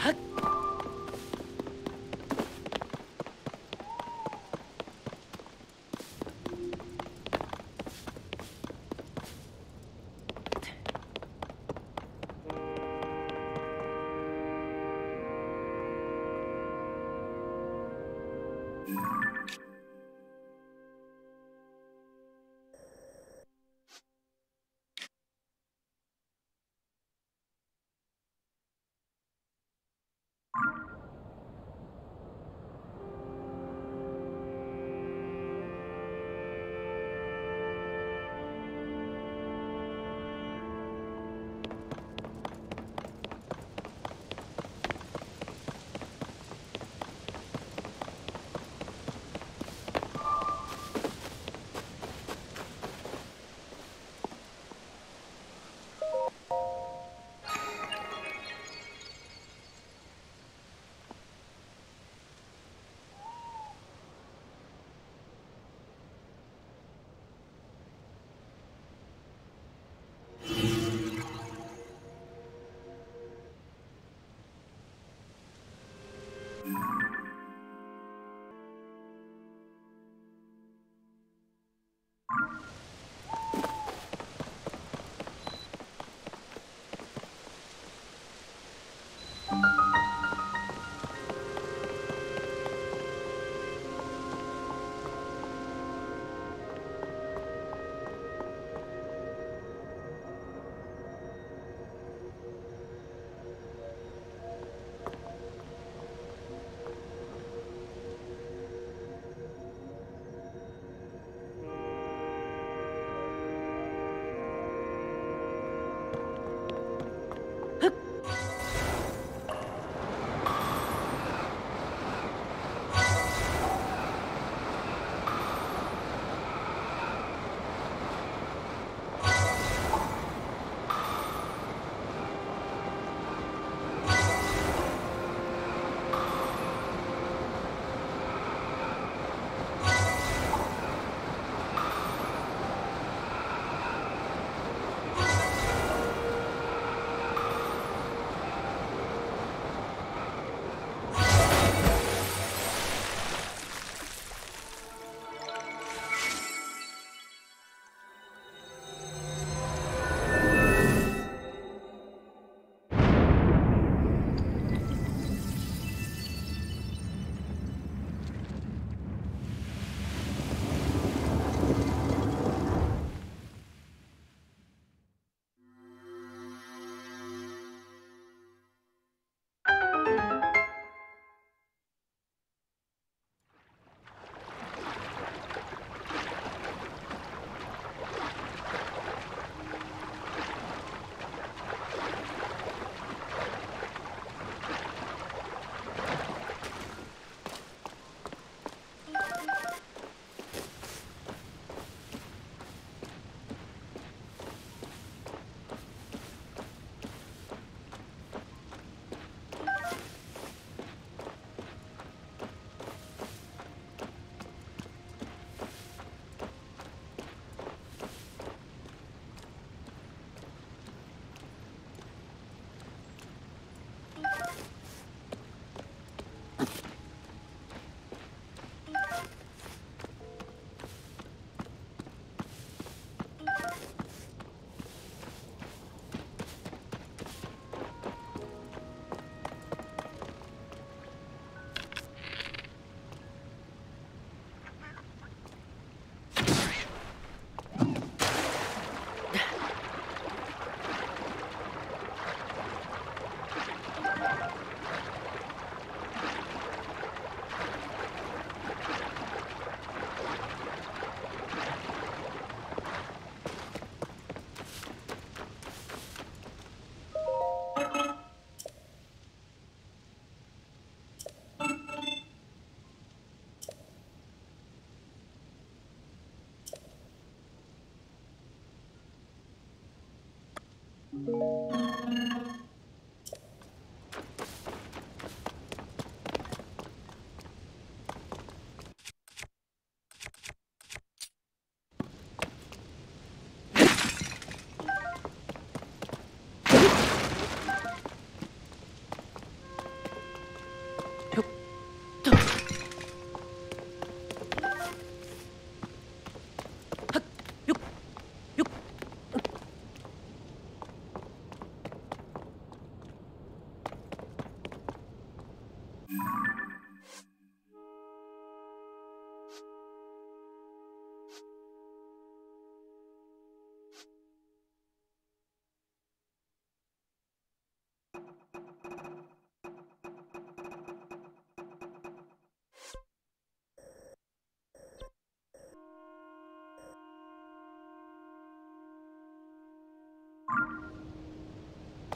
はっ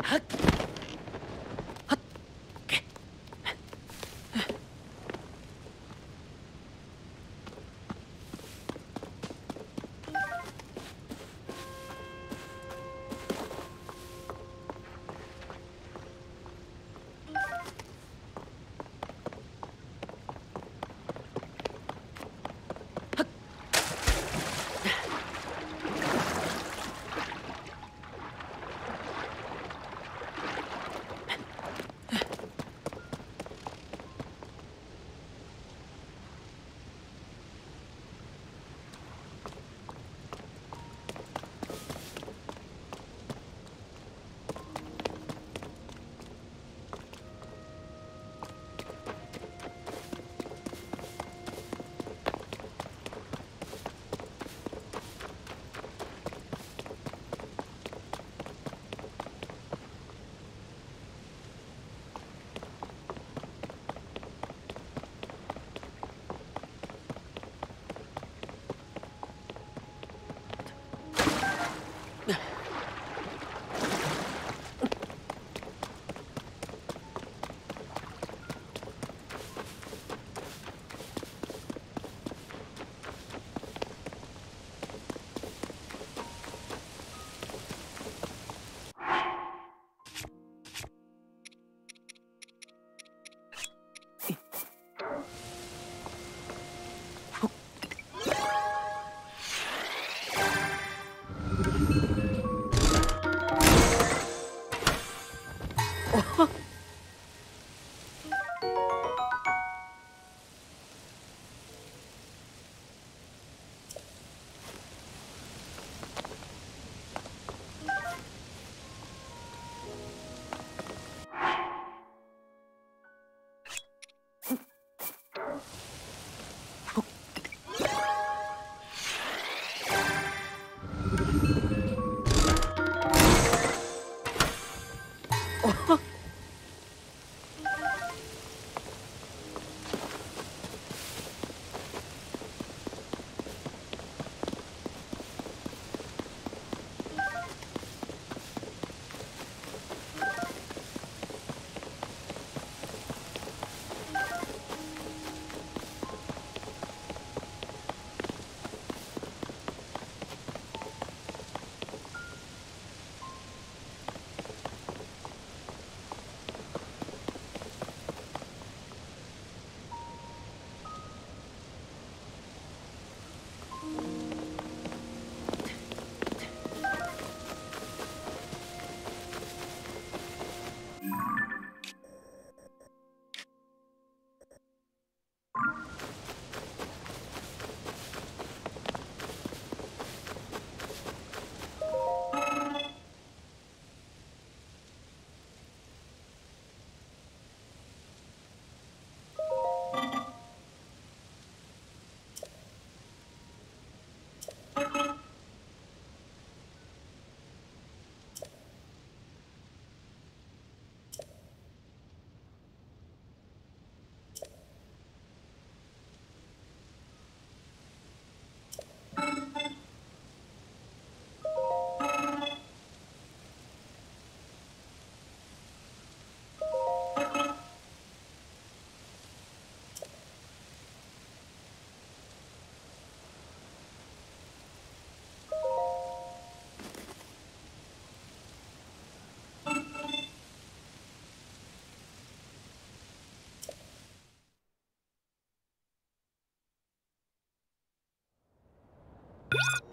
はっ Yeah.